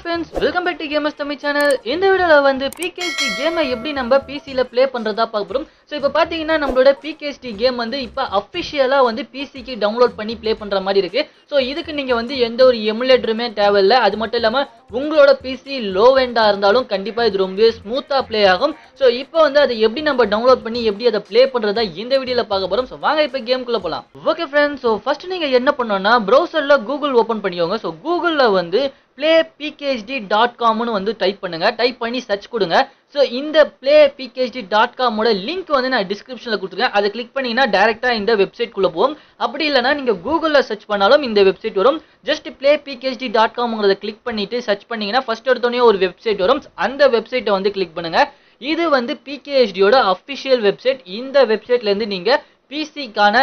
Friends welcome back to gamers Tamil channel இந்த வீடியோவில் வந்து பிகேஎஸ்டி கேமை எப்படி நம்ம பிசியில் ப்ளே பண்ணுறதா பார்க்க போகிறோம் ஸோ இப்போ பார்த்தீங்கன்னா நம்மளோட பிகேஎஸ்டி கேம் வந்து இப்போ அஃபிஷியலாக வந்து பிசிக்கு டவுன்லோட் பண்ணி ப்ளே பண்ணுற மாதிரி இருக்குது ஸோ இதுக்கு நீங்கள் வந்து எந்த ஒரு எமுலேட்டருமே தேவையில்லை. அது மட்டும் இல்லாமல் உங்களோட பிசி லோ வேண்டாக இருந்தாலும் கண்டிப்பாக இது ரொம்ப ஸ்மூத்தாக ப்ளே ஆகும். ஸோ இப்போ வந்து அதை எப்படி நம்ம டவுன்லோட் பண்ணி எப்படி அதை ப்ளே பண்ணுறதா இந்த வீடியோவில் பார்க்க போகிறோம் ஸோ வாங்க இப்போ கேம்குள்ளே போகலாம் ஓகே ஃப்ரெண்ட்ஸ் ஸோ ஃபஸ்ட்டு நீங்கள் என்ன பண்ணோன்னா ப்ரௌசரில் கூகுள் ஓப்பன் பண்ணிக்கோங்க. ஸோ கூகுளில் வந்து ப்ளே பிகேஹெச்டி டாட் காம்னு வந்து டைப் பண்ணுங்கள் டைப் பண்ணி சர்ச் கொடுங்க. ஸோ இந்த ப்ளே பிகேஹெச்டி டாட் காமோட லிங்க் வந்து நான் டிஸ்கிரிப்ஷனில் கொடுத்துருக்கேன். அதை கிளிக் பண்ணிங்கன்னா டேரெக்டாக இந்த வெப்சைட்குள்ளே போகும். அப்படி இல்லைனா நீங்கள் கூகுளில் சர்ச் பண்ணாலும் இந்த வெப்சைட் வரும். ஜஸ்ட் ப்ளே பிகேஹெச்டி டாட் காம்ங்கிறத கிளிக் பண்ணிட்டு சர்ச் பண்ணிங்கன்னா ஃபர்ஸ்ட் எடுத்தோடனே ஒரு வெப்சைட் வரும். அந்த வெப்சைட்டை வந்து கிளிக் பண்ணுங்கள் இது வந்து பிகேஹெச்டியோட அஃபிஷியல் வெப்சைட் இந்த வெப்சைட்லேருந்து நீங்கள் பிசிக்கான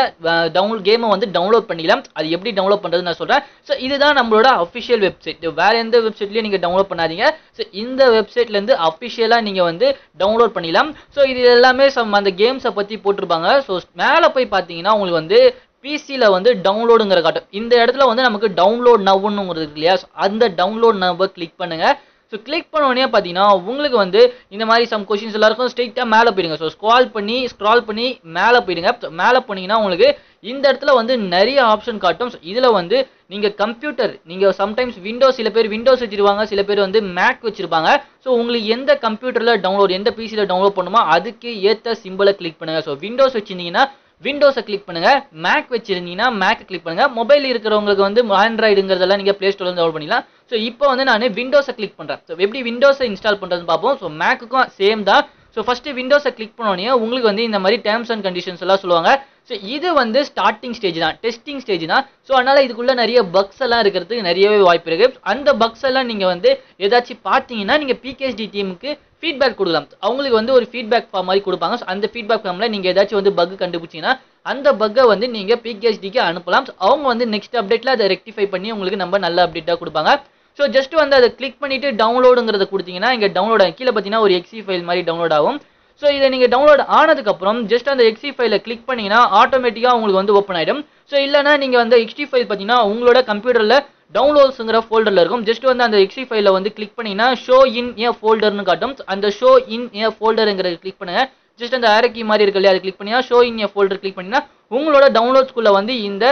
டவுன் கேமை வந்து டவுன்லோட் பண்ணிக்கலாம் அது எப்படி டவுன்லோட் பண்ணுறது நான் சொல்கிறேன் ஸோ இதுதான் நம்மளோட அஃபிஷியல் வெப்சைட் வேறு எந்த வெப்சைட்லையும் நீங்கள் டவுன்லோட் பண்ணாதீங்க. ஸோ இந்த வெப்சைட்லேருந்து அஃபிஷியலாக நீங்கள் வந்து டவுன்லோட் பண்ணிக்கலாம் ஸோ இது எல்லாமே சம் அந்த கேம்ஸை பற்றி போட்டிருப்பாங்க. ஸோ மேலே போய் பார்த்தீங்கன்னா உங்களுக்கு வந்து பிசியில் வந்து டவுன்லோடுங்கிற காட்டும். இந்த இடத்துல வந்து நமக்கு டவுன்லோட் நவ்வுங்கிறது இருக்கு இல்லையா? அந்த டவுன்லோட் நவ்வை கிளிக் பண்ணுங்கள் ஸோ கிளிக் பண்ண உடனே பார்த்தீங்கன்னா உங்களுக்கு வந்து இந்த மாதிரி சம் கொஷின்ஸ் எல்லாருக்கும் ஸ்ட்ரெயிட்டாக மேலே போயிடுங்க. ஸோ ஸ்க்ரால் பண்ணி ஸ்க்ரால் பண்ணி மேலே போயிடுங்க. மேலே போனீங்கன்னா உங்களுக்கு இந்த இடத்துல வந்து நிறைய ஆப்ஷன் காட்டும். இதில் வந்து நீங்கள் கம்ப்யூட்டர் நீங்கள் சம்டைம்ஸ் விண்டோஸ் சில பேர் விண்டோஸ் வச்சுருவாங்க சில பேர் வந்து மேக் வச்சுருப்பாங்க. ஸோ உங்களுக்கு எந்த கம்ப்யூட்டரில் டவுன்லோட் எந்த பிசியில் டவுன்லோட் பண்ணுமோ அதுக்கு ஏற்ற சிம்பிளை கிளிக் பண்ணுங்கள் ஸோ விண்டோஸ் வச்சிருந்தீங்கன்னா விண்டோஸை கிளிக் பண்ணுங்க. மேக் வச்சிருந்தீங்கன்னா மேக் கிளிக் பண்ணுங்க. மொபைல் இருக்கிறவங்களுக்கு வந்து ஆண்ட்ராய்டுங்கிறதெல்லாம் நீங்கள் ப்ளே ஸ்டோர்ல டவுன் பண்ணிக்கலாம். ஸோ இப்போ வந்து நான் விண்டோஸை கிளிக் பண்ணுறேன் ஸோ எப்படி விண்டோஸை இன்ஸ்டால் பண்ணுறதுன்னு பார்ப்போம். ஸோ மேக்குக்கும் சேம் தான். ஸோ ஃபஸ்ட்டு விண்டோஸை கிளிக் பண்ணோடனே உங்களுக்கு வந்து இந்த மாதிரி டேர்ம்ஸ் அண்ட் கண்டிஷன்ஸ் எல்லாம் சொல்லுவாங்க. ஸோ இது வந்து ஸ்டார்டிங் ஸ்டேஜ் தான் டெஸ்டிங் ஸ்டேஜ் தான். ஸோ அதனால் இதுக்குள்ளே நிறைய பக்ஸ் எல்லாம் இருக்கிறதுக்கு நிறையவே வாய்ப்பு இருக்குது அந்த பக்ஸ் எல்லாம் நீங்கள் வந்து ஏதாச்சும் பார்த்தீங்கன்னா நீங்கள் பிகேஎஸ்டி டீமுக்கு ஃபீட்பேக் கொடுக்கலாம். அவங்களுக்கு வந்து ஒரு ஃபீட்பேக் ஃபார்ம் மாதிரி கொடுப்பாங்க. ஸோ அந்த ஃபீட்பேக் ஃபார்மில் நீங்கள் ஏதாச்சும் வந்து பக் கண்டுபிடிச்சிங்கன்னா அந்த பக்கை வந்து நீங்கள் பிகேஎஸ்டிக்கு அனுப்பலாம். அவங்க வந்து நெக்ஸ்ட் அப்டேட்டில் அதை ரெக்டிஃபை பண்ணி உங்களுக்கு நம்ம நல்ல அப்டேட்டாக கொடுப்பாங்க. ஸோ ஜஸ்ட் வந்து அதை கிளிக் பண்ணிட்டு டவுன்லோடுங்கிறத கொடுத்தீங்கன்னா இங்கே டவுன்லோட் ஆகும் கீழே பார்த்தீங்கன்னா ஒரு எக்ஸி ஃபைல் மாதிரி டவுன்லோட் ஆகும். ஸோ இதை நீங்கள் டவுன்லோட் ஆனதுக்கப்புறம் ஜஸ்ட் அந்த எக்ஸி ஃபைலை கிளிக் பண்ணீங்கன்னா ஆட்டோமேட்டிக்காக உங்களுக்கு வந்து ஓப்பன் ஆகிடும் ஸோ இல்லைனா நீங்கள் வந்து எக்ஸ்டி ஃபைல் பார்த்தீங்கன்னா உங்களோட கம்ப்யூட்டரில் டவுன்லோட்ஸுங்கிற ஃபோல்டரில் இருக்கும். ஜஸ்ட் வந்து அந்த எக்ஸி ஃபைலில் வந்து கிளிக் பண்ணிங்கன்னா ஷோ இன் ஏ ஃபோல்டர்னு காட்டும். அந்த ஷோ இன் ஏ ஃபோல்டருங்கிறத கிளிக் பண்ணுங்கள் ஜஸ்ட் அந்த ஆரக்கி மாதிரி இருக்கு இல்லையா அது கிளிக் பண்ணினா show in a folder click பண்ணினா உங்களோட டவுன்லோட்ஸ்குள்ளே வந்து இந்த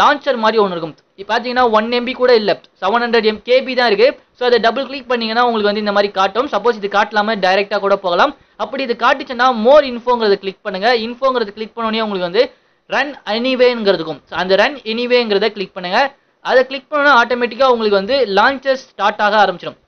லான்ச்சர் மாதிரி ஒன்று இருக்கும். இப்போ பார்த்தீங்கன்னா ஒன் எம்பி கூட இல்லை. செவன் ஹண்ட்ரட் எம் கேபி தான் இருக்குது ஸோ அதை டபுள் கிளிக் பண்ணிங்கன்னா உங்களுக்கு வந்து இந்த மாதிரி காட்டும். சப்போஸ் இது காட்டலாமல் டைரெக்டாக கூட போகலாம். அப்படி இது காட்டுச்சுன்னா மோர் இன்ஃபோங்கிறத கிளிக் பண்ணுங்கள் இன்ஃபோங்கிறத கிளிக் பண்ணோடனே உங்களுக்கு வந்து ரன் எனிவேங்கிறதுக்கும் அந்த ரன் எனிவேங்கிறத கிளிக் பண்ணுங்கள் அதை கிளிக் பண்ணோன்னா ஆட்டோமேட்டிக்காக உங்களுக்கு வந்து லான்ச்சர் ஸ்டார்ட் ஆக ஆரம்பிச்சிடும்.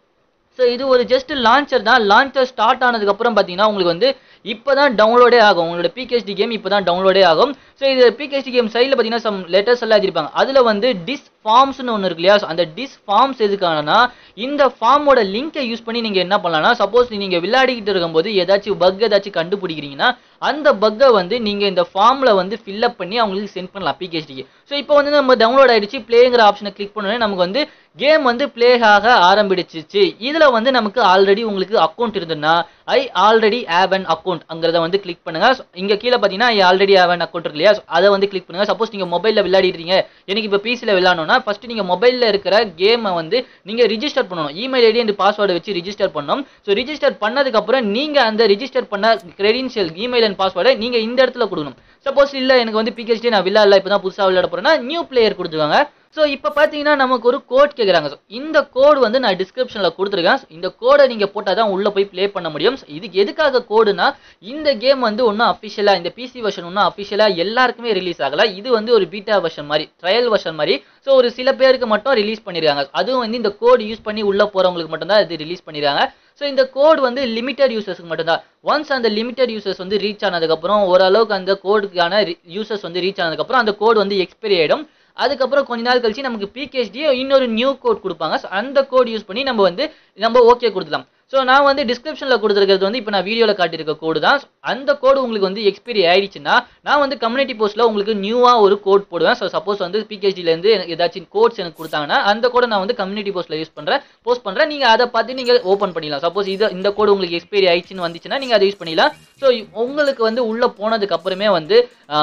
ஸோ இது ஒரு ஜஸ்ட் லான்ச்சர் தான். லான்ச்சர் ஸ்டார்ட் ஆனதுக்கப்புறம் பார்த்தீங்கன்னா உங்களுக்கு வந்து இப்போ தான் டவுன்லோடே ஆகும். உங்களோட பிகேஎஸ்டி கேம் இப்போ தான் டவுன்லோடே ஆகும். ஸோ இது பிகேஎஸ்டி கேம் சைடில் பார்த்தீங்கன்னா சம் லெட்டர்ஸ் எல்லாம் எழுதிருப்பாங்க அதில் வந்து டிஸ் ஃபார்ம்ஸ்னு ஒன்று இருக்கு இல்லையா? அந்த டிஸ் ஃபார்ம்ஸ் எதுக்கானனா இந்த ஃபார்மோட லிங்கை யூஸ் பண்ணி நீங்கள் என்ன பண்ணலாம்னா சப்போஸ் நீங்கள் விளையாடிக்கிட்டு இருக்கும்போது ஏதாச்சும் பக் ஏதாச்சும் கண்டுபிடிக்கிறீங்கன்னா அந்த பக்கை வந்து நீங்கள் இந்த ஃபார்மில் வந்து ஃபில்அப் பண்ணி அவங்களுக்கு சென்ட் பண்ணலாம் பிகேஹெச்டிக்கு ஸோ இப்போ வந்து நம்ம டவுன்லோட் ஆகிடுச்சு பிளேங்கிற ஆப்ஷனை கிளிக் பண்ணோடனே நமக்கு வந்து கேம் வந்து ப்ளே ஆக ஆரம்பிச்சிச்சு. இதில் வந்து நமக்கு ஆல்ரெடி உங்களுக்கு அக்கௌண்ட் இருந்ததுன்னா I already have an account அங்கிறத வந்து கிளிக் பண்ணுங்க. So, இங்க கீழே பார்த்தீங்கன்னா ஆல்ரெடி அவன் அக்கௌண்ட் இருக்கு இல்லையா அதை வந்து கிளிக் பண்ணுங்க. சப்போஸ் நீங்க மொபைலில் விளையாடிடுறீங்க எனக்கு இப்போ பிசியில் விளையாடணும்னா ஃபர்ஸ்ட் நீங்க மொபைலில் இருக்கிற கேமை வந்து நீங்க ரிஜிஸ்டர் பண்ணணும். இமெயில் ஐடி அண்ட் பாஸ்வேர்டை வச்சு ரிஜிஸ்டர் பண்ணணும். ஸோ ரிஜிஸ்டர் பண்ணதுக்கப்புறம் நீங்க அந்த ரிஜிஸ்டர் பண்ண கிரெடென்ஷியல் இமெயில் அண்ட் பாஸ்வேர்டை நீங்க இந்த இடத்துல கொடுக்கணும். சப்போஸ் இல்லை எனக்கு வந்து பிகேஸ்டி நான் விளையாடல இப்போ தான் புதுசாக விளையாட போறேன்னா நியூ பிளேயர் கொடுத்துருவாங்க ஸோ இப்போ பார்த்தீங்கன்னா நமக்கு ஒரு கோட் கேட்குறாங்க ஸோ இந்த கோடு வந்து நான் டிஸ்கிரிப்ஷனில் கொடுத்துருக்கேன். இந்த கோடை நீங்கள் போட்டால் தான் உள்ளே போய் ப்ளே பண்ண முடியும். இதுக்கு எதுக்காக கோடுனா இந்த கேம் வந்து ஒன்றும் அஃபிஷியலாக இந்த பிசி வெர்ஷன் ஒன்றும் அஃபிஷியலாக எல்லாருக்குமே ரிலீஸ் ஆகலை. இது வந்து ஒரு பீட்டா வெர்ஷன் மாதிரி ட்ரையல் வெர்ஷன் மாதிரி. ஸோ ஒரு சில பேருக்கு மட்டும் ரிலீஸ் பண்ணியிருக்காங்க அதுவும் வந்து இந்த கோடு யூஸ் பண்ணி உள்ளே போகிறவங்களுக்கு மட்டும்தான் இது ரிலீஸ் பண்ணியிருக்காங்க ஸோ இந்த கோட் வந்து லிமிட்டட் யூசர்ஸ்க்கு மட்டும்தான். ஒன்ஸ் அந்த லிமிட்டட் யூசர்ஸ் வந்து ரீச் ஆனதுக்கப்புறம் ஓரளவுக்கு அந்த கோடுக்கான யூசர்ஸ் வந்து ரீச் ஆனதுக்கப்புறம் அந்த கோடு வந்து எக்ஸ்பைரி ஆகிடும் அதுக்கப்புறம் கொஞ்ச நாள் கழிச்சு நமக்கு பிகேஹெச்டியே இன்னொரு நியூ கோட் கொடுப்பாங்க. ஸோ அந்த கோட் யூஸ் பண்ணி நம்ம வந்து நம்ம ஓகே கொடுத்துலாம் ஸோ நான் வந்து டிஸ்கிரிப்ஷனில் கொடுத்துருக்கிறது வந்து இப்போ நான் வீடியோவில் காட்டியிருக்க கோடு தான். அந்த கோடு உங்களுக்கு வந்து எக்ஸ்பீரி ஆயிடுச்சுன்னா நான் வந்து கம்யூனிட்டி போஸ்ட்டில் உங்களுக்கு நியூவாக ஒரு கோட் போடுவேன். ஸோ சப்போஸ் வந்து பிகேஜிலேருந்து ஏதாச்சும் கோட்ஸ் எனக்கு கொடுத்தாங்கன்னா அந்த கோடை நான் வந்து கம்யூனிட்டி போஸ்ட்டில் யூஸ் பண்ணுறேன் போஸ்ட் பண்ணுறேன் நீங்கள் அதை பார்த்து நீங்கள் ஓப்பன் பண்ணிடலாம். சப்போஸ் இது இந்த கோடு உங்களுக்கு எக்ஸ்பீரி ஆயிடுச்சுன்னு வந்துச்சுன்னா நீங்கள் அதை யூஸ் பண்ணிடலாம். ஸோ உங்களுக்கு வந்து உள்ளே போனதுக்கு அப்புறமே வந்து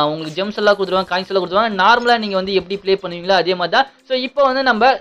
உங்களுக்கு ஜெம்ஸ் எல்லாம் கொடுத்துருவாங்க காயின்ஸ் எல்லாம் கொடுத்துருவாங்க. நார்மலாக நீங்கள் வந்து எப்படி ப்ளே பண்ணுவீங்களோ அதே மாதிரி தான் ஸோ இப்போ வந்து நம்ம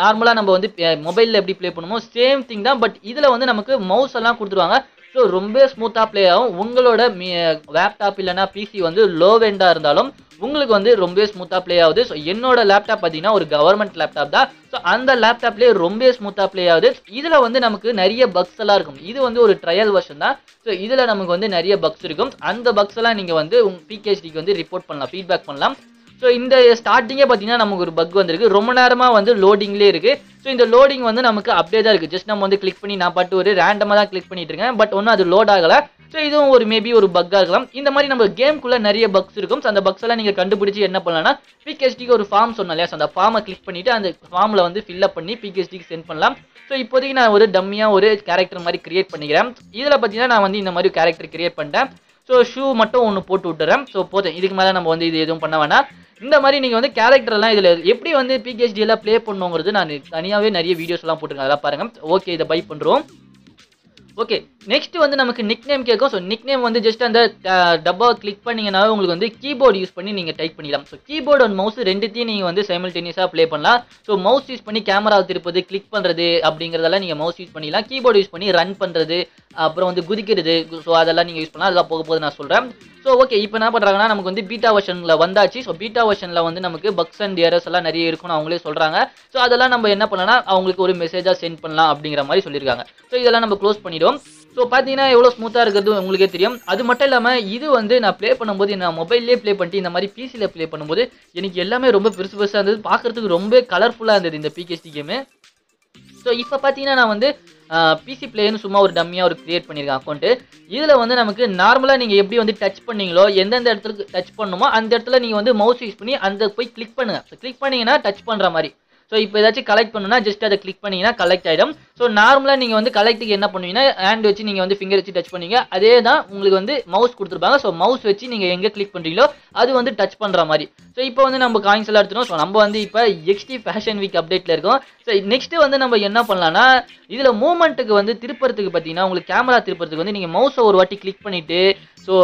நார்மலாக நம்ம வந்து மொபைலில் எப்படி ப்ளே பண்ணுமோ சேம் திங் தான். பட் இதில் வந்து நமக்கு மவுஸ் எல்லாம் கொடுத்துருவாங்க. ஸோ ரொம்ப ஸ்மூத்தாக ப்ளே ஆகும். உங்களோட மீ லேப்டாப் இல்லைனா பிசி வந்து லோ வெண்டாக இருந்தாலும் உங்களுக்கு வந்து ரொம்ப ஸ்மூத்தாக ப்ளே ஆகுது. ஸோ என்னோட லேப்டாப் பார்த்தீங்கன்னா ஒரு கவர்மெண்ட் லேப்டாப் தான். ஸோ அந்த லேப்டாப்லேயே ரொம்ப ஸ்மூத்தாக ப்ளே ஆகுது. இதில் வந்து நமக்கு நிறைய பக்ஸ் எல்லாம் இருக்கும். இது வந்து ஒரு ட்ரையல் வருஷன் தான். ஸோ இதில் நமக்கு வந்து நிறைய பக்ஸ் இருக்கும். அந்த பக்ஸ் எல்லாம் நீங்கள் வந்து உங்கள் பிகேஹெச்டிக்கு வந்து ரிப்போர்ட் பண்ணலாம் ஃபீட்பேக் பண்ணலாம். ஸோ இந்த ஸ்டார்டிங்கே பார்த்தீங்கன்னா நமக்கு ஒரு பக் வந்திருக்கு. ரொம்ப நேரமாக வந்து லோடிங்லேயே இருக்குது ஸோ இந்த லோடிங் வந்து நமக்கு அப்படியே தான் இருக்குது ஜஸ்ட் நம்ம வந்து கிளிக் பண்ணி நான் பாட்டு ஒரு ரேண்டமாக தான் கிளிக் பண்ணிட்டு இருக்கேன். பட் ஒன்றும் அது லோட் ஆகலை. ஸோ இதுவும் ஒரு மேபி ஒரு பக்காக இருக்கலாம். இந்த மாதிரி நம்ம கேம்குள்ளே நிறைய பக்ஸ் இருக்கும். ஸோ அந்த பக்ஸ் எல்லாம் நீங்கள் கண்டுபிடிச்சி என்ன பண்ணலாம்னா பிகேஎஸ்டிக்கு ஒரு ஃபார்ம் சொன்னாலே இல்லையா? ஸோ அந்த ஃபார்மை கிளிக் பண்ணிவிட்டு அந்த ஃபார்மில் வந்து ஃபில்அப் பண்ணி பிகேஎஸ்டிக்கு சென்ட் பண்ணலாம். ஸோ இப்போதைக்கு நான் ஒரு டம்மியாக ஒரு கேரக்டர் மாதிரி கிரியேட் பண்ணிக்கிறேன். இதில் பார்த்தீங்கன்னா நான் வந்து இந்த மாதிரி கேரக்டர் கிரியேட் பண்ணிட்டேன். ஸோ ஷூ மட்டும் ஒன்று போட்டு விட்டுறேன். ஸோ போதும். இதுக்கு மேலே நம்ம வந்து இது எதுவும் பண்ண வேணாம். இந்த மாதிரி நீங்கள் வந்து கேரக்டர்லாம் இதில் எப்படி வந்து பிகேஹெச்டி ப்ளே பண்ணுங்கிறது நான் தனியாகவே நிறைய வீடியோஸ்லாம் போட்டுருக்கேன். அதெல்லாம் பாருங்கள் ஓகே இதை பை பண்ணுறோம் ஓகே நெக்ஸ்ட் வந்து நமக்கு நிக் நேம் கேட்கும். ஸோ நிக் நேம் வந்து ஜஸ்ட் அந்த டப்பாவை கிளிக் பண்ணீங்கன்னாவே உங்களுக்கு வந்து கீபோர்டு யூஸ் பண்ணி நீங்கள் டைப் பண்ணிடலாம். ஸோ கீபோர்டு அண்ட் மவுஸ் ரெண்டுத்தையும் நீங்கள் வந்து சைமல்டேனியஸாக ப்ளே பண்ணலாம். ஸோ மவுஸ் யூஸ் பண்ணி கேமரா திருப்பது கிளிக் பண்ணுறது அப்படிங்கிறதெல்லாம் நீங்கள் மவுஸ் யூஸ் பண்ணிக்கலாம் கீபோர்டு யூஸ் பண்ணி ரன் பண்ணுறது அப்புறம் வந்து குதிக்கிறது ஸோ அதெல்லாம் நீங்கள் யூஸ் பண்ணலாம். அதெல்லாம் போக போது நான் சொல்கிறேன் ஸோ ஓகே இப்போ என்ன பண்ணுறாங்கன்னா நமக்கு வந்து பீட்டா வெர்ஷனில் வந்தாச்சு. ஸோ பீட்டா வெர்ஷனில் வந்து நமக்கு பக்ஸ் அண்ட் டியரஸ் எல்லாம் நிறைய இருக்கும்னு அவங்களே சொல்கிறாங்க ஸோ அதெல்லாம் நம்ம என்ன பண்ணலாம் அவங்களுக்கு ஒரு மெசேஜாக சென்ட் பண்ணலாம் அப்படிங்கிற மாதிரி சொல்லியிருக்காங்க. ஸோ இதெல்லாம் நம்ம க்ளோஸ் பண்ணிடுவோம். ஸோ பார்த்தீங்கன்னா எவ்வளோ ஸ்மூத்தாக இருக்கிறது உங்களுக்கே தெரியும். அது மட்டும் இல்லாமல் இது வந்து நான் ப்ளே பண்ணும்போது நான் மொபைல்லே ப்ளே பண்ணிட்டு இந்த மாதிரி பிசியில் ப்ளே பண்ணும்போது எனக்கு எல்லாமே ரொம்ப பெருசு பெருசாக இருந்தது. பார்க்குறதுக்கு ரொம்ப கலர்ஃபுல்லாக இருந்தது இந்த பிகேஸ்டி கேமு ஸோ இப்போ பார்த்தீங்கன்னா நான் வந்து பிசி பிளேயர்னு சும்மா ஒரு டம்மியாக ஒரு க்ரியேட் பண்ணியிருக்கேன் அக்கௌண்ட்டு இதில் வந்து நமக்கு நார்மலாக நீங்கள் எப்படி வந்து டச் பண்ணீங்களோ எந்தெந்த இடத்துக்கு டச் பண்ணுமோ அந்த இடத்துல நீங்கள் வந்து மவுஸ் யூஸ் பண்ணி அந்த போய் கிளிக் பண்ணுங்கள் கிளிக் பண்ணிங்கன்னா டச் பண்ணுற மாதிரி. ஸோ இப்போ ஏதாச்சும் கலெக்ட் பண்ணுன்னா ஜஸ்ட் அதை கிளிக் பண்ணிங்கன்னா கலெக்ட் ஆகிடும் ஸோ நார்மலாக நீங்கள் வந்து கலெக்ட்டுக்கு என்ன பண்ணுவீங்கன்னா ஹேண்ட் வச்சு நீங்கள் வந்து ஃபிங்கர் வச்சு டச் பண்ணுவீங்க அதே தான் உங்களுக்கு வந்து மவுஸ் கொடுத்துருப்பாங்க. ஸோ மவுஸ் வச்சு நீங்கள் எங்கே கிளிக் பண்ணுறீங்களோ அது வந்து டச் பண்ணுற மாதிரி. ஸோ இப்போ வந்து நம்ம காயின்ஸ் எல்லாம் எடுத்துருவோம் ஸோ நம்ம வந்து இப்போ எக்ஸ்டி ஃபேஷன் வீக் அப்டேட்டில் இருக்கோம். ஸோ நெக்ஸ்ட்டு வந்து நம்ம என்ன பண்ணலாம்னா இதில் மூமெண்ட்டுக்கு வந்து திருப்பறதுக்கு பார்த்தீங்கன்னா உங்களுக்கு கேமரா திருப்பறதுக்கு வந்து நீங்கள் மவுஸை ஒரு வாட்டி கிளிக் பண்ணிவிட்டு ஸோ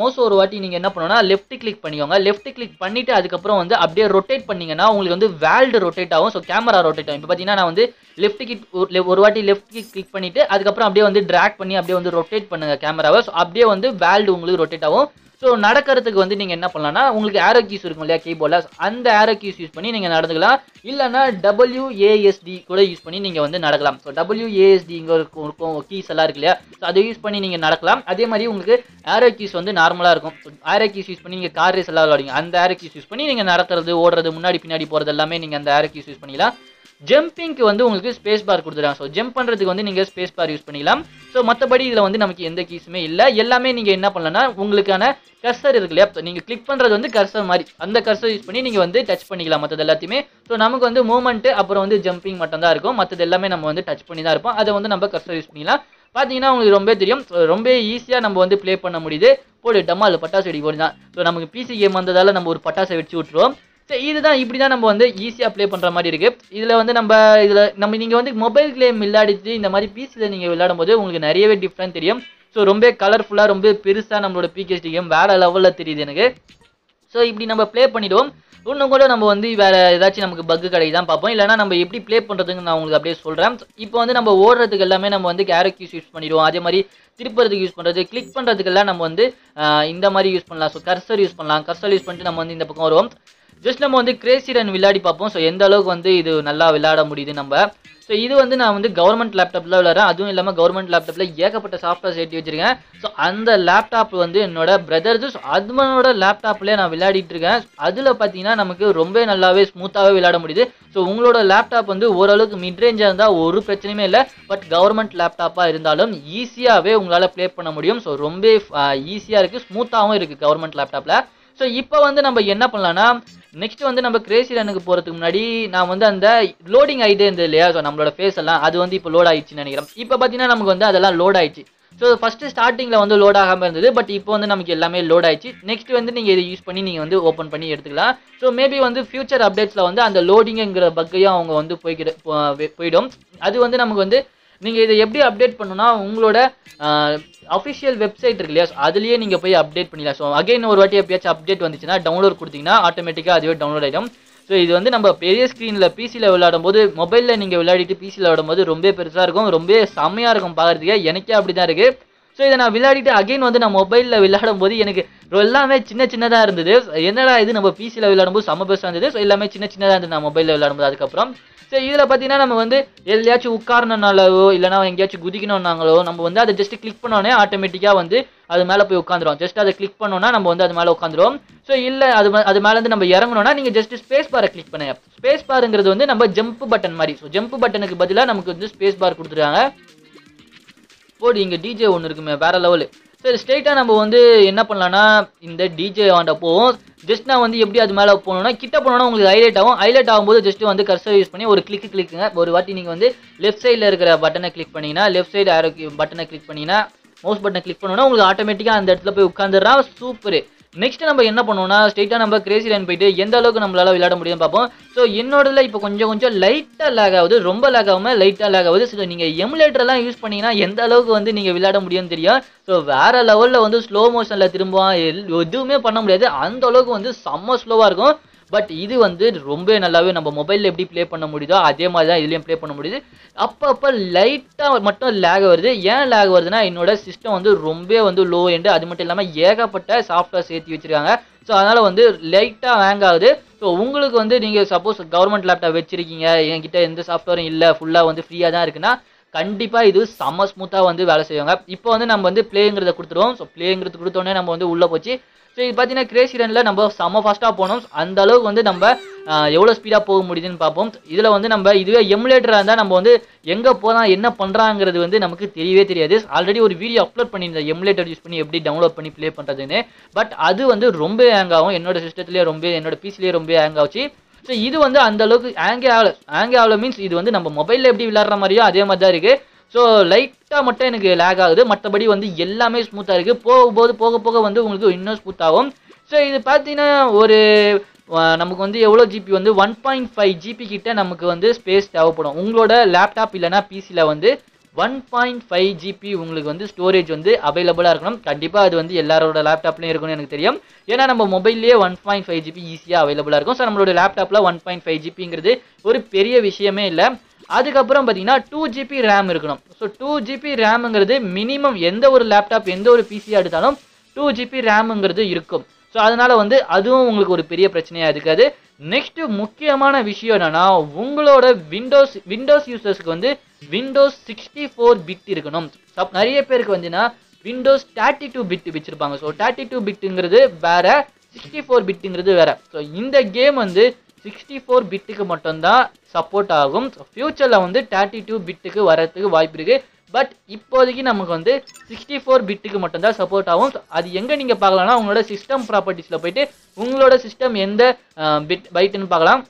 மோஸ்ட் ஒரு வாட்டி நீங்கள் என்ன பண்ணணும்னா லெஃப்ட் கிளிக் பண்ணிக்கோங்க. லெஃப்ட் கிளிக் பண்ணிவிட்டு அதுக்கப்புறம் வந்து அப்படியே ரொட்டேட் பண்ணிங்கன்னா உங்களுக்கு வந்து வேல்டு ரொட்டேட் ஆகும். ஸோ கேமரா ரொட்டேட் ஆகும். இப்போ பார்த்தீங்கன்னா நான் வந்து லெஃப்ட் கிளிக் ஒரு வாட்டி லெஃப்ட் கிளிக் கிளிக் பண்ணிவிட்டு அதுக்கப்புறம் அப்படியே வந்து ட்ராக் பண்ணி அப்படியே வந்து ரொட்டேட் பண்ணுங்க கேமராவை ஸோ அப்படியே வந்து வேல்டு உங்களுக்கு ரொட்டேட் ஆகும். ஸோ நடக்கிறதுக்கு வந்து நீங்கள் என்ன பண்ணலாம்னா உங்களுக்கு ஆரோ கீஸ் இருக்கும் இல்லையா கீபோர்டில் அந்த ஆரோ கீஸ் யூஸ் பண்ணி நீங்கள் நடந்துக்கலாம். இல்லைனா டபிள்யூஏஎஸ்டி கூட யூஸ் பண்ணி நீங்கள் வந்து நடக்கலாம். ஸோ டபிள்யூஏஎஸ்டி இங்கே இருக்கும் கீஸ் எல்லாம் இருக்கு இல்லையா? ஸோ அதை யூஸ் பண்ணி நீங்கள் நடக்கலாம். அதே மாதிரி உங்களுக்கு ஆரோ கீஸ் வந்து நார்மலாக இருக்கும். ஆரோ கீஸ் யூஸ் பண்ணி நீங்கள் கார் ரேஸ் எல்லாம் விளாடுங்க அந்த ஆரோ கீஸ் யூஸ் பண்ணி நீங்கள் நடக்கிறது ஓடுறது முன்னாடி பின்னாடி போகிறது எல்லாமே நீங்கள் அந்த ஆரோ கீஸ் யூஸ் பண்ணிக்கலாம். ஜம்பிங்க்கு வந்து உங்களுக்கு ஸ்பேஸ் பார் கொடுத்துருக்காங்க ஸோ ஜம்ப் பண்ணுறதுக்கு வந்து நீங்கள் ஸ்பேஸ் பார் யூஸ் பண்ணிக்கலாம். ஸோ மற்றபடி இதில் வந்து நமக்கு எந்த கீஸுமே இல்லை. எல்லாமே நீங்கள் என்ன பண்ணலன்னா உங்களுக்கான கர்சர் இருக்கு இல்லையா? நீங்கள் கிளிக் பண்ணுறது வந்து கர்சர் மாதிரி. அந்த கர்சர் யூஸ் பண்ணி நீங்கள் வந்து டச் பண்ணிக்கலாம் மற்றது எல்லாத்தையுமே. ஸோ நமக்கு வந்து மூவ்மெண்ட்டு அப்புறம் வந்து ஜம்பிங் மட்டும் தான் இருக்கும். மற்றது எல்லாமே நம்ம வந்து டச் பண்ணி தான் இருப்போம். அதை வந்து நம்ம கர்சர் யூஸ் பண்ணிக்கலாம். பார்த்தீங்கன்னா உங்களுக்கு ரொம்ப தெரியும். ரொம்ப ஈஸியாக நம்ம வந்து ப்ளே பண்ண முடியுது. போடு டம்மால் பட்டாசு வெடி போடுதான் ஸோ நமக்கு பிசி கேம் வந்ததால் நம்ம ஒரு பட்டாசை வெடிச்சு விட்டுருவோம். இதுதான் இப்படி தான் நம்ம வந்து ஈஸியாக ப்ளே பண்ணுற மாதிரி இருக்குது இதில் வந்து நம்ம இதில் நம்ம நீங்கள் வந்து மொபைல் கேம் விளையாடிட்டு இந்த மாதிரி பிசியில் நீங்கள் விளையாடும் போது உங்களுக்கு நிறையவே டிஃப்ரெண்ட் தெரியும். ஸோ ரொம்ப கலர்ஃபுல்லாக ரொம்ப பெருசாக நம்மளோட பிகேஸ்டி கேம் வேறு லெவலில் தெரியுது எனக்கு. ஸோ இப்படி நம்ம ப்ளே பண்ணிவிடுவோம் இன்னும் கூட நம்ம வந்து வேறு ஏதாச்சும் நமக்கு பக்கு கிடைக்கு தான் பார்ப்போம். இல்லைனா நம்ம எப்படி ப்ளே பண்ணுறதுன்னு நான் உங்களுக்கு அப்படியே சொல்கிறேன் இப்போ வந்து நம்ம ஓடுறதுக்கு எல்லாமே நம்ம வந்து கேரக் யூஸ் யூஸ் பண்ணிடுவோம். அதே மாதிரி திருப்புறதுக்கு யூஸ் பண்ணுறது கிளிக் பண்ணுறதுக்கெல்லாம் நம்ம வந்து இந்த மாதிரி யூஸ் பண்ணலாம். ஸோ கர்சர் யூஸ் பண்ணலாம். கர்சர் யூஸ் பண்ணிட்டு நம்ம வந்து இந்த பக்கம் வருவோம். ஜஸ்ட் நம்ம வந்து கிரேசி ரன் விளையாடி பார்ப்போம். ஸோ எந்த அளவுக்கு வந்து இது நல்லா விளையாட முடியுது நம்ம. ஸோ இது வந்து நான் வந்து கவர்மெண்ட் லேப்டாப்பில் விளையாடுறேன். அதுவும் இல்லாமல் கவர்மெண்ட் லேப்டாப்பில் ஏகப்பட்ட சாஃப்ட்வேர்ஸ் ஏற்றி வச்சிருக்கேன். ஸோ அந்த லேப்டாப் வந்து என்னோட பிரதர்து ஸோ அதுமனோட லேப்டாப்லேயே நான் விளையாடிட்டு இருக்கேன். அதில் பார்த்தீங்கன்னா நமக்கு ரொம்ப நல்லாவே ஸ்மூத்தாகவே விளையாட முடியுது. ஸோ உங்களோட லேப்டாப் வந்து ஓரளவுக்கு மிட்ரேஞ்சாக இருந்தால் ஒரு பிரச்சனையுமே இல்லை. பட் கவர்மெண்ட் லேப்டாப்பாக இருந்தாலும் ஈஸியாகவே உங்களால் ப்ளே பண்ண முடியும். ஸோ ரொம்ப ஈஸியாக இருக்குது ஸ்மூத்தாகவும் இருக்குது கவர்மெண்ட் லேப்டாப்பில் ஸோ இப்போ வந்து நம்ம என்ன பண்ணலாம்னா நெக்ஸ்ட் வந்து நம்ம கிரேசி ரனுக்கு போகிறதுக்கு முன்னாடி நான் வந்து அந்த லோடிங் ஆகிட்டே இருந்தது இல்லையா? ஸோ நம்மளோட ஃபேஸ் எல்லாம் அது வந்து இப்போ லோட் ஆயிடுச்சுன்னு நினைக்கிறேன். இப்போ பார்த்தீங்கன்னா நமக்கு வந்து அதெல்லாம் லோட் ஆயிடுச்சு. ஸோ ஃபஸ்ட்டு ஸ்டார்டிங்கில் வந்து லோட் ஆகாமல் இருந்தது பட் இப்போ வந்து நமக்கு எல்லாமே லோட் ஆயிடுச்சு. நெக்ஸ்ட் வந்து நீங்கள் இதை யூஸ் பண்ணி நீங்கள் வந்து ஓப்பன் பண்ணி எடுத்துக்கலாம். ஸோ மேபி வந்து ஃபியூச்சர் அப்டேட்ஸில் வந்து அந்த லோடிங்குங்கிற பக்கையும் அவங்க வந்து போய்க்கிற போயிடும். அது வந்து நமக்கு வந்து நீங்கள் இதை எப்படி அப்டேட் பண்ணுன்னா உங்களோட அஃபிஷியல் வெப்சைட் இருக்கு இல்லையா? so நீங்கள் போய் அப்டேட் பண்ணிடலாம். ஸோ அகைன் ஒரு வாட்டி எப்பயாச்சும் அப்டேட் வந்துச்சுன்னா டவுன்லோட் கொடுத்தீங்கன்னா ஆட்டோமேட்டிக்காக அதுவே டவுன்லோட் ஆகிடும் ஸோ இது வந்து நம்ம பெரிய ஸ்க்ரீனில் பிசியில் விளையாடும் போது மொபைலில் நீங்கள் விளையாடிட்டு பிசியில் விளையாடும் போது ரொம்ப பெருசாக இருக்கும். ரொம்ப செம்மையாக இருக்கும் பார்க்குறதுக்கே எனக்கே அப்படி தான் இருக்குது ஸோ இதை நான் விளையாடிட்டு அகைன் வந்து நான் மொபைலில் விளையாடும் போது எனக்கு எல்லாமே சின்ன சின்னதாக இருந்தது. என்னடா இது? நம்ம பிசியில் விளையாடும் போது செம்ம பெருசாக இருந்தது. ஸோ எல்லாமே சின்ன சின்னதாக இருந்தது நான் மொபைலில் விளையாடும் போது அதுக்கப்புறம். ஸோ இதில் பார்த்தீங்கன்னா நம்ம வந்து எதுலையாச்சும் உட்காரணுனாலவோ இல்லைனா எங்கேயாச்சும் குதிக்கணும்னாங்களோ நம்ம வந்து அதை ஜஸ்ட் கிளிக் பண்ணோன்னே ஆட்டோமேட்டிக்காக வந்து அது மேலே போய் உட்காந்துரும். ஜஸ்ட் அதை கிளிக் பண்ணோன்னா நம்ம வந்து அது மேலே உட்காந்துரும். ஸோ இல்லை அது அது மேலேருந்து நம்ம இறங்கணும்னா நீங்கள் ஜஸ்ட் ஸ்பேஸ் பாரை கிளிக் பண்ணுங்க. ஸ்பேஸ் பாருங்கிறது வந்து நம்ம ஜம்ப் பட்டன் மாதிரி. ஸோ ஜம்ப் பட்டனுக்கு பதிலாக நமக்கு வந்து ஸ்பேஸ் பார் கொடுத்துருக்காங்க. போடி இங்கே டிஜே ஒன்று இருக்குமே வேறு லெவலு சரி ஸ்ட்ரெயிட்டாக நம்ம வந்து என்ன பண்ணலான்னா இந்த டிஜே வாண்ட போவோம். ஜஸ்ட் நான் வந்து எப்படி அது மேலே போகணும்னா கிட்ட போனோம்னா உங்களுக்கு ஹைலைட் ஆகும். ஹைலைட் ஆகும்போது ஜஸ்ட் வந்து கர்சர் யூஸ் பண்ணி ஒரு கிளிக் கிளிக்குங்க ஒரு வாட்டி நீங்கள் வந்து லெஃப்ட் சைடில் இருக்கிற பட்டனை கிளிக் பண்ணிங்கன்னா லெஃப்ட் சைடு ஆரோ பட்டனை கிளிக் பண்ணிங்கன்னா மவுஸ் பட்டனை கிளிக் பண்ணோன்னா உங்களுக்கு ஆட்டோமேட்டிக்காக அந்த இடத்துல போய் உட்காந்துடுறான் சூப்பர் நெக்ஸ்ட் நம்ம என்ன பண்ணுவோம்னா ஸ்ட்ரெயிட்டாக நம்ம கிரேசி லைன் போயிட்டு எந்த அளவுக்கு நம்மளால விளையாட முடியும்னு பார்ப்போம். ஸோ என்னோடதுல இப்போ கொஞ்சம் கொஞ்சம் லைட்டாக லேக் ஆகுது ரொம்ப லேக் ஆகாமல் லைட்டாக லேக் ஆகுது. ஸோ நீங்கள் எமுலேட்டர்லாம் யூஸ் பண்ணீங்கன்னா எந்த அளவுக்கு வந்து நீங்கள் விளையாட முடியும்னு தெரியும். ஸோ வேறு லெவலில் வந்து ஸ்லோ மோஷனில் திரும்புவான் எல்- எதுவுமே பண்ண முடியாது. அந்த அளவுக்கு வந்து செம்ம ஸ்லோவாக இருக்கும். பட் இது வந்து ரொம்ப நல்லாவே நம்ம மொபைலில் எப்படி ப்ளே பண்ண முடியுதோ அதே மாதிரி தான் இதுலேயும் ப்ளே பண்ண முடியுது. அப்பப்போ லைட்டாக மட்டும் லேக் வருது. ஏன் லேக் வருதுன்னா என்னோட சிஸ்டம் வந்து ரொம்ப வந்து லோ எண்டு அது மட்டும் இல்லாமல் ஏகப்பட்ட சாஃப்ட்வேர் சேர்த்து வச்சுருக்காங்க. ஸோ அதனால் வந்து லைட்டாக ஹேங் ஆகுது. ஸோ உங்களுக்கு வந்து நீங்கள் சப்போஸ் கவர்மெண்ட் லேப்டாப் வச்சுருக்கீங்க. என்கிட்ட எந்த சாஃப்ட்வேரும் இல்லை. ஃபுல்லாக வந்து ஃப்ரீயாக தான் இருக்குன்னா கண்டிப்பாக இது செம்ம ஸ்மூத்தாக வந்து வேலை செய்வாங்க. இப்போ வந்து நம்ம வந்து ப்ளேங்கிறத கொடுத்துருவோம் ஸோ ப்ளேங்கிறது கொடுத்தோன்னே நம்ம வந்து உள்ளே போச்சு. ஸோ இது பார்த்தீங்கன்னா கிரேசி ரனில் நம்ம செம்ம ஃபாஸ்ட்டாக போனோம். அந்த அளவுக்கு வந்து நம்ம எவ்வளோ ஸ்பீடாக போக முடியுதுன்னு பார்ப்போம். இதில் வந்து நம்ம இதுவே எமுலேட்டராக இருந்தால் நம்ம வந்து எங்கே போகலாம் என்ன பண்ணுறாங்கிறது வந்து நமக்கு தெரியவே தெரியாது. ஆல்ரெடி ஒரு வீடியோ அப்லோட் பண்ணியிருந்தேன். எமுலேட்டர் யூஸ் பண்ணி எப்படி டவுன்லோட் பண்ணி ப்ளே பண்ணுறதுன்னு பட் அது வந்து ரொம்ப ஹேங் ஆகும். என்னோட சிஸ்டத்துலேயே ரொம்ப என்னோட பிசிலேயே ரொம்ப ஹேங் ஆச்சு. ஸோ இது வந்து அந்த அளவுக்கு ஹேங்கே ஆகல. ஹேங்கே ஆகல மீன்ஸ் இது வந்து நம்ம மொபைலில் எப்படி விளையாடுற மாதிரியோ அதே மாதிரி தான் இருக்குது ஸோ லைட்டாக மட்டும் எனக்கு லேக் ஆகுது. மற்றபடி வந்து எல்லாமே ஸ்மூத்தாக இருக்குது போகும்போது போக போக வந்து உங்களுக்கு இன்னும் ஸ்மூத்தாகும் ஸோ இது பார்த்தீங்கன்னா ஒரு நமக்கு வந்து எவ்வளோ ஜிபி வந்து ஒன் பாயிண்ட் ஃபைவ் ஜிபி கிட்ட நமக்கு வந்து ஸ்பேஸ் தேவைப்படும். உங்களோட லேப்டாப் இல்லைனா பிசியில் வந்து ஒன் பாயிண்ட் ஃபைவ் ஜிபி உங்களுக்கு வந்து ஸ்டோரேஜ் வந்து அவைலபிளாக இருக்கணும். கண்டிப்பாக அது வந்து எல்லாரோட லேப்டாப்லையும் இருக்கணும்னு எனக்கு தெரியும். ஏன்னா நம்ம மொபைல்லே ஒன் பாயிண்ட் ஃபைவ் ஜிபி ஈஸியாக அவைலபிளாக இருக்கும். ஸோ நம்மளோட லேப்டாப்பில் ஒன் பாயிண்ட் ஃபைவ் ஜிபிங்கிறது ஒரு பெரிய விஷயமே இல்லை. அதுக்கப்புறம் பார்த்தீங்கன்னா டூ ஜிபி ரேம் இருக்கணும். ஸோ டூ ஜிபி ரேமுங்கிறது மினிமம் எந்த ஒரு லேப்டாப் எந்த ஒரு பிசி எடுத்தாலும் டூ ஜிபி ரேமுங்கிறது இருக்கும். ஸோ அதனால் வந்து அதுவும் உங்களுக்கு ஒரு பெரிய பிரச்சனையாக இருக்காது. நெக்ஸ்ட்டு முக்கியமான விஷயம் என்னென்னா உங்களோட விண்டோஸ் விண்டோஸ் யூசர்ஸ்க்கு வந்து விண்டோஸ் சிக்ஸ்டி ஃபோர் பிட் இருக்கணும். சப் நிறைய பேருக்கு வந்துன்னா விண்டோஸ் தேர்ட்டி டூ பிட் வச்சுருப்பாங்க. ஸோ தேர்ட்டி டூ பிட்டுங்கிறது வேறு சிக்ஸ்டி ஃபோர் பிட்டுங்கிறது வேறு. ஸோ இந்த கேம் வந்து சிக்ஸ்டி ஃபோர் பிட்டுக்கு மட்டும்தான் சப்போர்ட் ஆகும். ஸோ ஃப்யூச்சரில் வந்து தேர்ட்டி டூ பிட்டுக்கு வரதுக்கு வாய்ப்பு இருக்குது பட் இப்போதைக்கு நமக்கு வந்து சிக்ஸ்டி ஃபோர் பிட்டுக்கு மட்டும்தான் சப்போர்ட் ஆகும். அது எங்கே நீங்கள் பார்க்கலாம்னா உங்களோட சிஸ்டம் ப்ராப்பர்ட்டிஸில் போயிட்டு உங்களோட சிஸ்டம் எந்த பிட் பைட்டுன்னு பார்க்கலாம்.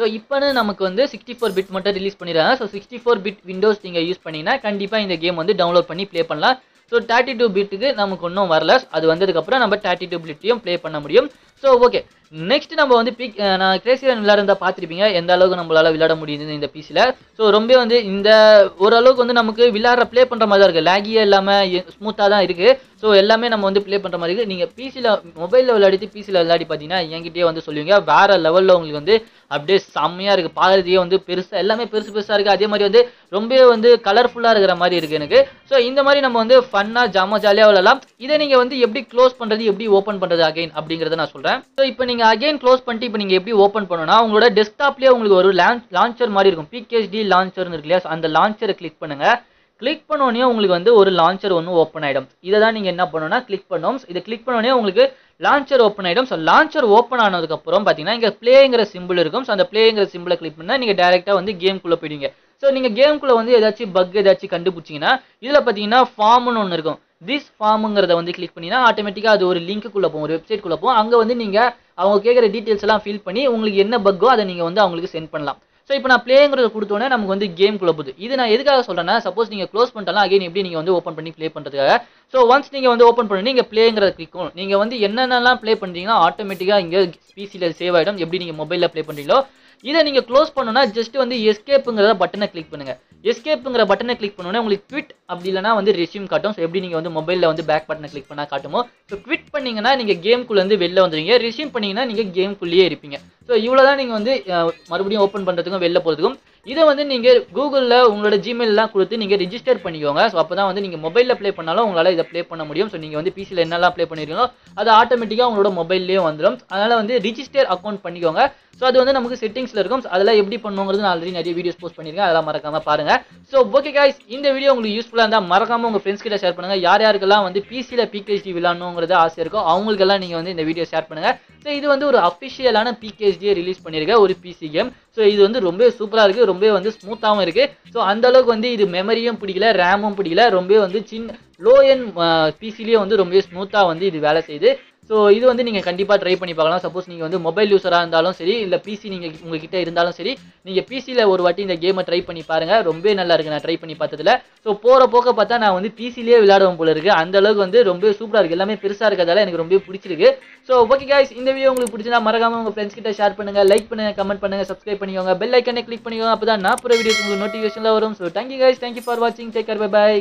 ஸோ இப்போன்னு நமக்கு வந்து சிக்ஸ்டி ஃபோர் பிட் மட்டும் ரிலீஸ் பண்ணிடுறாங்க. So sixty four bit Windows நீங்கள் யூஸ் பண்ணிங்கன்னா கண்டிப்பாக இந்த கேம் வந்து டவுன்லோட் பண்ணி ப்ளே பண்ணலாம். ஸோ தேர்ட்டி டூ பிட்டுக்கு நமக்கு ஒன்றும் வரல. அது வந்ததுக்கப்புறம் நம்ம தேர்ட்டி டூ பிட்டையும் ப்ளே பண்ண முடியும். ஸோ ஓகே நெக்ஸ்ட் நம்ம வந்து பிக் நான் கிரேசி ரன் விளையாடுறதா பார்த்துருப்பீங்க. எந்த அளவுக்கு நம்மளால் விளையாட முடியுது இந்த பிசியில் ஸோ ரொம்ப வந்து இந்த ஓரளவுக்கு வந்து நமக்கு விளையாடுற ப்ளே பண்ணுற மாதிரி தான் இருக்குது லேகியே இல்லாமல் ஸ்மூத்தாக தான் இருக்குது ஸோ எல்லாமே நம்ம வந்து ப்ளே பண்ணுற மாதிரி இருக்குது நீங்கள் பிசியில் மொபைலில் விளையாடிட்டு பிசியில் விளையாடி பார்த்தீங்கன்னா என்கிட்டயே வந்து சொல்லுவீங்க. வேறு லெவலில் உங்களுக்கு வந்து அப்படியே செம்மையாக இருக்குது பார்க்குறதுக்கே வந்து பெருசாக எல்லாமே பெருசு பெருசாக இருக்குது அதே மாதிரி வந்து ரொம்ப வந்து கலர்ஃபுல்லாக இருக்கிற மாதிரி இருக்குது எனக்கு. ஸோ இந்த மாதிரி நம்ம வந்து ஃபன்னாக ஜாம ஜாலியாக விளையாடலாம். இதை நீங்கள் வந்து எப்படி க்ளோஸ் பண்ணுறது எப்படி ஓப்பன் பண்ணுறது அகைன் அப்படிங்கிறத நான் சொல்கிறேன் ஸோ இப்போ நீங்கள் அகைன் க்ளோஸ் பண்ணிட்டு இப்போ நீங்கள் எப்படி ஓப்பன் பண்ணணும்னா உங்களோட டெஸ்க்டாப்லேயே உங்களுக்கு ஒரு லான்ச் லான்ச்சர் மாதிரி இருக்கும். பிகேஹெச்டி லான்ச்சர்னு இருக்கு இல்லையா அந்த லான்ச்சரை கிளிக் பண்ணுங்கள் கிளிக் பண்ணோடனே உங்களுக்கு வந்து ஒரு லான்ச்சர் ஒன்று ஓப்பன் ஆகிடும் இதை தான் நீங்கள் என்ன பண்ணணும்னா கிளிக் பண்ணோம் இதை கிளிக் பண்ணோடனே உங்களுக்கு லான்ச்சர் ஓப்பன் ஆகிடும் ஸோ லான்ச்சர் ஓப்பன் ஆனதுக்கப்புறம் பார்த்தீங்கன்னா இங்கே பிளேங்கிற சிம்பிள் இருக்கும். ஸோ அந்த பிளேங்கிற சிம்பிளை கிளிக் பண்ணால் நீங்கள் டேரெக்டாக வந்து கேம்குள்ளே போயிடுவீங்க. ஸோ நீங்கள் கேம்குள்ளே வந்து ஏதாச்சும் பக் ஏதாச்சும் கண்டுபிடிச்சிங்கன்னா இதில் பார்த்தீங்கன்னா ஃபார்ம்னு ஒன்று இருக்கும். திஸ் ஃபார்முங்கிறத வந்து கிளிக் பண்ணினா ஆட்டோமேட்டிக்காக அது ஒரு லிங்க்குள்ளே போகும் ஒரு வெப்சைட்குள்ளே போகும். அங்கே வந்து நீங்கள் அவங்க கேட்குற டீட்டெயில்ஸ் எல்லாம் ஃபில் பண்ணி உங்களுக்கு என்ன பக்கோ அதை நீங்கள் வந்து அவங்களுக்கு சென்ட் பண்ணலாம். ஸோ இப்போ நான் ப்ளேங்கிறத கொடுத்தோன்னே நமக்கு வந்து கேம் குள்ள போகுது. இது நான் எதுக்காக சொல்கிறேன்னா சப்போஸ் நீங்கள் க்ளோஸ் பண்ணிட்டாலும் அகைன் எப்படி நீங்கள் வந்து ஓப்பன் பண்ணி ப்ளே பண்ணுறதுக்காக ஸோ ஒன்ஸ் நீங்கள் வந்து ஓப்பன் பண்ணி நீங்கள் பிளேங்கிறத கிளிக்கும் நீங்கள் வந்து என்னென்னலாம் ப்ளே பண்ணுறீங்கன்னா ஆட்டோமேட்டிக்காக இங்கே பிசியில் சேவ் ஆகிடும் எப்படி நீங்கள் மொபைலில் ப்ளே பண்ணுறீங்களோ இதை நீங்கள் க்ளோஸ் பண்ணணும்னா ஜஸ்ட் வந்து எஸ்கேப்புங்கிற பட்டனை கிளிக் பண்ணுங்கள் எஸ்கேப்புங்கிற பட்டனை கிளிக் பண்ணோன்னே உங்களுக்கு குவிட் அப்படி இல்லைனா வந்து ரெஸ்யூம் காட்டும். ஸோ எப்படி நீங்கள் வந்து மொபைலில் வந்து பேக் பட்டனை கிளிக் பண்ணால் காட்டுமோ? ஸோ குவிட் பண்ணிங்கன்னா நீங்கள் கேம்குள்ளேருந்து வெளில வந்துடுவீங்க ரெசியூம் பண்ணிங்கன்னா நீங்கள் கேம்குள்ளேயே இருப்பீங்க. ஸோ இவ்வளோ தான் நீங்கள் வந்து மறுபடியும் ஓப்பன் பண்ணுறதுக்கும் வெளில போகிறதுக்கும் இதை வந்து நீங்கள் கூகுளில் உங்களோட ஜிமெயிலெலாம் கொடுத்து நீங்கள் ரிஜிஸ்டர் பண்ணிக்கோங்க. ஸோ அப்போ தான் வந்து நீங்கள் மொபைலில் ப்ளே பண்ணாலும் உங்களால் இதை ப்ளே பண்ண முடியும். ஸோ நீங்கள் வந்து பிசியில் என்னெல்லாம் ப்ளே பண்ணிருக்கீங்களோ அது ஆட்டோமேட்டிக்காக உங்களோட மொபைல்லேயே வந்துடும் அதனால் வந்து ரிஜிஸ்டர் அக்கௌண்ட் பண்ணிக்கோங்க. ஸோ அது வந்து நமக்கு செட்டிங்ஸில் இருக்கும். ஸோ அதெல்லாம் எப்படி பண்ணுங்கிறது நான் ஆல்ரெடி நிறைய வீடியோஸ் போஸ்ட் பண்ணியிருக்கேன். அதெல்லாம் மறக்காமல் பாருங்கள் ஸோ ஓகே காய்ஸ் இந்த வீடியோ உங்களுக்கு யூஸ்ஃபுல்லாக இருந்தால் மறக்காமல் உங்கள் ஃப்ரெண்ட்ஸ் கிட்ட ஷேர் பண்ணுங்க. யார் யாருக்கெல்லாம் வந்து பிசியில் பிகேஜி விளாடணுங்கிறது ஆசை இருக்கோ அவங்களுக்கெல்லாம் நீங்கள் வந்து இந்த வீடியோ ஷேர் பண்ணுங்கள் ஸோ இது வந்து ஒரு அஃபிஷியலான பிகேஜியை ரிலீஸ் பண்ணியிருக்க ஒரு பிசி கேம் ஸோ இது வந்து ரொம்ப சூப்பராக இருக்குது ரொம்ப வந்து ஸ்மூத்தாகவும் இருக்குது ஸோ அந்த அளவுக்கு வந்து இது மெமரியும் பிடிக்கல ரேமும் பிடிக்கல ரொம்ப வந்து சின் லோ என் பிசிலேயே வந்து ரொம்ப ஸ்மூத்தாக வந்து இது வேலை செய்யுது. ஸோ இது வந்து நீங்கள் கண்டிப்பாக ட்ரை பண்ணி பார்க்கலாம். சப்போஸ் நீங்கள் வந்து மொபைல் யூஸராக இருந்தாலும் சரி இல்லை பிசி நீங்கள் உங்ககிட்ட இருந்தாலும் சரி நீங்கள் பிசியில் ஒரு வாட்டி இந்த கேமை ட்ரை பண்ணி பாருங்கள் ரொம்ப நல்லா இருக்குது நான் ட்ரை பண்ணி பார்த்ததில். ஸோ போகிற போக்க பார்த்தா நான் வந்து பிசிலேயே விளையாடுவோம் போல இருக்குது அந்த அளவுக்கு வந்து ரொம்ப சூப்பராக இருக்குது எல்லாமே பெருசாக இருக்கிறதால எனக்கு ரொம்ப பிடிச்சிருக்கு. ஸோ ஓகே guys இந்த வீடியோ உங்களுக்கு பிடிச்சினா மறக்காம உங்கள் ஃப்ரெண்ட்ஸ் கிட்ட ஷேர் பண்ணுங்க. லைக் பண்ணுங்கள் கமெண்ட் பண்ணுங்கள் சப்ஸ்கிரைப் பண்ணிக்கோங்க. பெல் ஐக்கனை கிளிக் பண்ணிக்கோங்க. அப்போ தான் நான் போகிற வீடியோஸ் உங்களுக்கு நோட்டிஃபிகேஷனில் வரும். So thank you guys. Thank you for வாட்சிங் டேக் கேர் பை பை